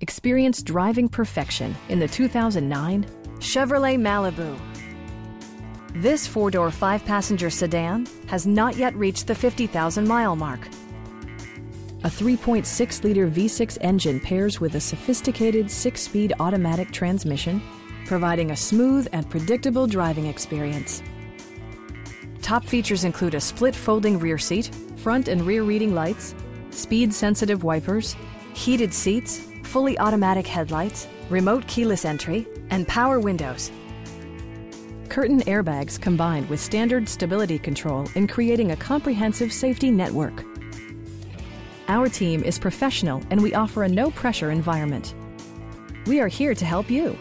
Experience driving perfection in the 2009 Chevrolet Malibu. This four door, five passenger sedan has not yet reached the 50,000 mile mark. A 3.6 liter V6 engine pairs with a sophisticated six speed automatic transmission, providing a smooth and predictable driving experience. Top features include a split folding rear seat, front and rear reading lights, speed sensitive wipers, heated seats, fully automatic headlights, remote keyless entry, and power windows. Curtain airbags combined with standard stability control in creating a comprehensive safety network. Our team is professional and we offer a no pressure environment. We are here to help you.